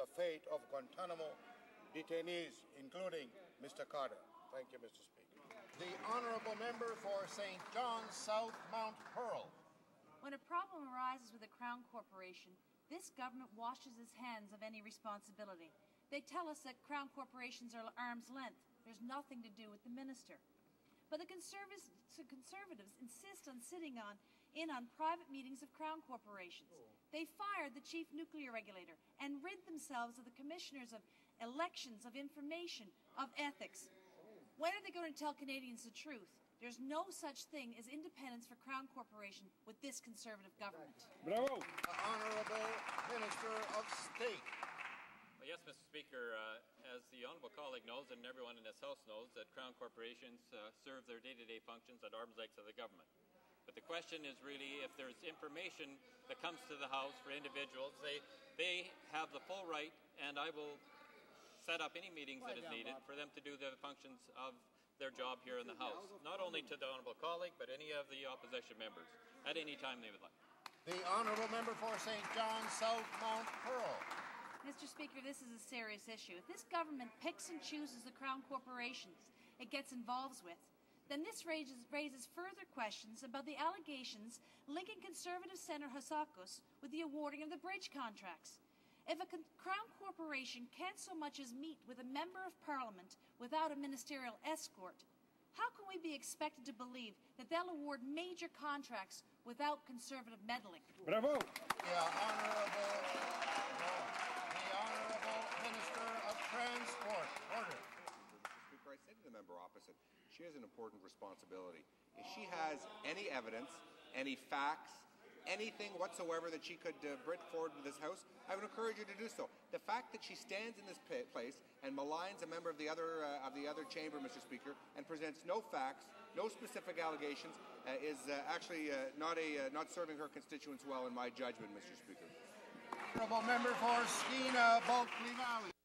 the fate of Guantanamo detainees, including Mr. Carter. Thank you, Mr. Speaker. The honourable member for St. John's South Mount Pearl. When a problem arises with a Crown Corporation, this government washes its hands of any responsibility. They tell us that Crown corporations are arm's length. There's nothing to do with the minister. But the conservatives, conservatives insist on sitting on in on private meetings of Crown corporations. They fired the chief nuclear regulator and rid themselves of the commissioners of elections, of information, of ethics. When are they going to tell Canadians the truth? There's no such thing as independence for Crown Corporation with this Conservative government. Bravo! The honourable Minister of State. Well, yes, Mr. Speaker, uh, as the honourable colleague knows and everyone in this House knows that Crown corporations uh, serve their day-to-day -day functions at arm's length of the government. But the question is really if there's information that comes to the House for individuals, they, they have the full right, and I will set up any meetings that is needed for them to do the functions of their job here in the House, not only to the honourable colleague, but any of the opposition members at any time they would like. The honourable member for St. John's South Mount Pearl. Mr. Speaker, this is a serious issue. If this government picks and chooses the Crown corporations it gets involved with, then this raises, raises further questions about the allegations linking Conservative Senator Housakos with the awarding of the bridge contracts. If a Crown corporation can't so much as meet with a Member of Parliament without a ministerial escort, how can we be expected to believe that they'll award major contracts without Conservative meddling? Bravo! The Honourable, the Honourable Minister of Transport. Order. Speaker, I said to the member opposite, she has an important responsibility. If she has any evidence, any facts, anything whatsoever that she could uh, bring forward to this House, I would encourage her to do so. The fact that she stands in this place and maligns a member of the other uh, of the other chamber, Mr. Speaker, and presents no facts, no specific allegations, uh, is uh, actually uh, not a uh, not serving her constituents well, in my judgment, Mr. Speaker. Honourable member for Skeena Bulkley Valley.